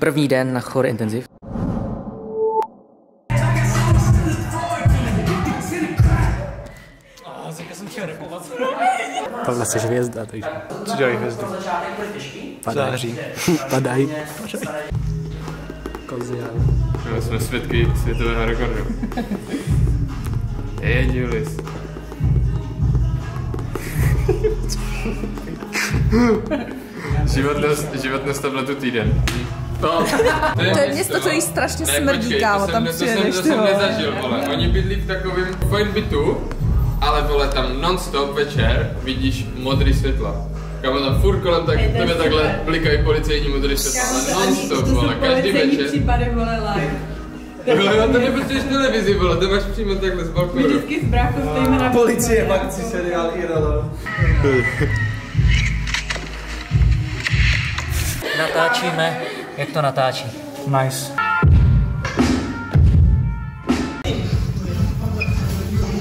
První den na chor intenziv. Pavle, jsi hvězda, takže Co dělají hvězdy? padají. Padají. My jsme svědky světového rekordu. Je, Julis. životnost, životnost tabletu týden. No, to To je město, co jí strašně smrdí, kámo, to tam jsem, to jsem, přijedeš, to jsem nezažil, vole. Oni bydlí v takovém fajn bytu, ale vole, tam non-stop večer vidíš modrý světla. Kámo, tam furt kolem tak, tebe takhle blikají policejní modrý světla, ale non-stop, vole, každý večer. případy, vole, live. Jo, jo, to nepotřebuješ televizi, vole, to máš přímo takhle z balkonu. Vždycky s brákou stojíme na Policie v akci seriál Irala. Natáčíme, jak to natáčí. Nice.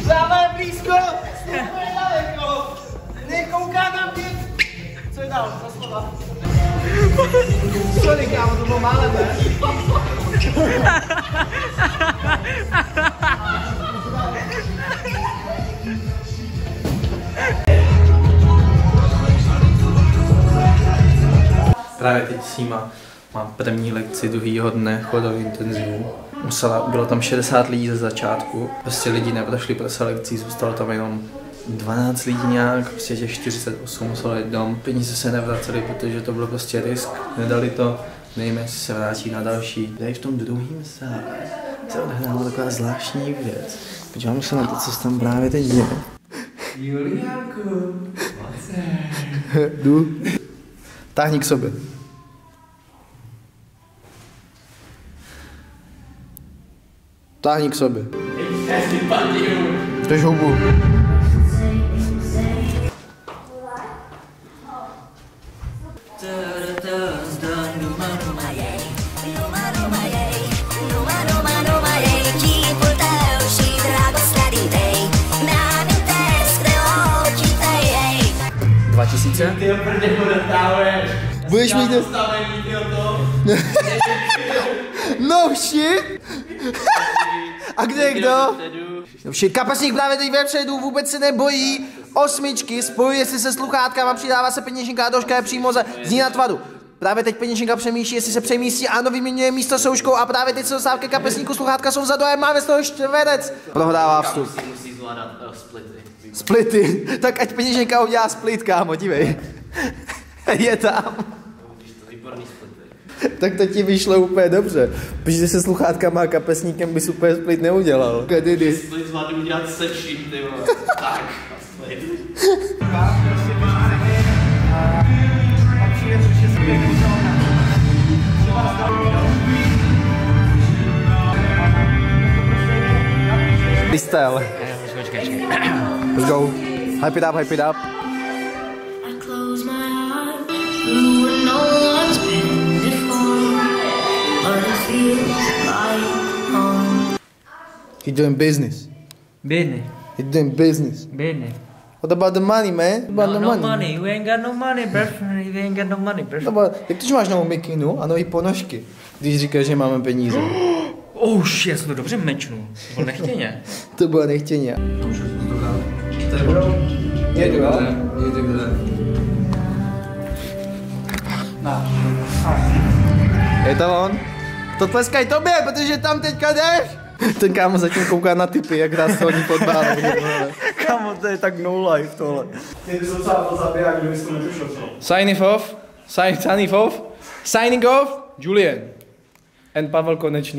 Dáme blízko! Stupuje daleko! Nekouká na mě! Co je dál? Za slova? Sorry, kámo, to bylo málem, ne? Právě teď s nima mám první lekci druhýho dne chodový intenzivu. Musela, bylo tam 60 lidí ze začátku, prostě lidi neprošli pro selekcí, zůstalo tam jenom 12 lidí nějak, prostě těch 48 muselo jít dom. Peníze se nevracely, protože to bylo prostě risk, nedali to, nevíme, jestli se vrátí na další. Tady v tom druhém sále se odehrála taková zvláštní věc. Podíváme se na to, co se tam právě teď děje. Juliánku, Jdu. Táhni k sobě. Táhni k sobě. Drž hubu. Dva tisíce? Ty prdě podetávuješ. Budeš mít... Stavení, ty to. No shit! A kde je kdo? Shit, kapesník právě teď vepředu, vůbec se nebojí. Osmičky, spojuje si se sluchátkama, přidává se peněženka a doška je přímo ze, zní na tvaru. Právě teď peněženka přemýšlí, jestli se přemístí, ano, vyměňuje místo souškou a právě teď se dostává ke kapesníku, sluchátka jsou vzadu a máme z toho čtverec. Prohrává vstup. Splity. Tak ať peněženka udělá split, kámo, dívej. je tam. Tak to ti vyšlo úplně dobře. Protože se sluchátkama a kapesníkem bys úplně split neudělal. Kdy Split zvládnu udělat se vším, ty vole. Tak, split. Freestyle. Let's go. Hype it up, hype it up. He doing business. Bidny, He doing business. bidny. What about the money, man? What about No, the no money? money, you ain't got no money, bruv. You ain't got no money, bruv. No, but, jak to, máš novou mikinu a nový ponožky, když říkáš, že máme peníze? Oh, shit, já jsem to dobře mečnul. Byl nechtěně. To bylo nechtěně. Jedu, jo? Jedu, jedu. Je to on? To tleskaj tobě, protože tam teďka jdeš. Ten kámo zatím kouká na typy, jak hrá stolní fotbal. Kámo, to je tak no life tohle. Ty jsi docela to zabiják, kdybys to netušil. Signing off. Sign, signing off. Signing off. Julian. And Pavel Konečný.